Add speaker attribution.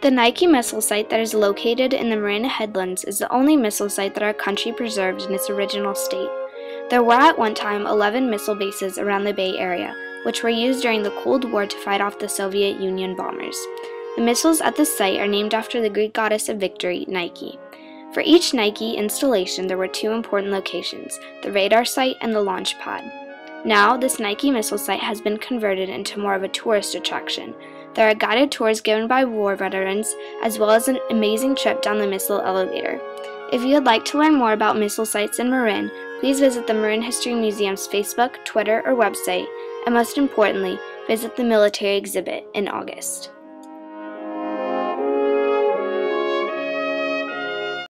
Speaker 1: The Nike missile site that is located in the Marin Headlands is the only missile site that our country preserved in its original state. There were at one time 11 missile bases around the Bay Area, which were used during the Cold War to fight off the Soviet Union bombers. The missiles at this site are named after the Greek goddess of victory, Nike. For each Nike installation, there were two important locations the radar site and the launch pad. Now, this Nike missile site has been converted into more of a tourist attraction. There are guided tours given by war veterans, as well as an amazing trip down the missile elevator. If you would like to learn more about missile sites in Marin, please visit the Marin History Museum's Facebook, Twitter, or website, and most importantly, visit the military exhibit in August.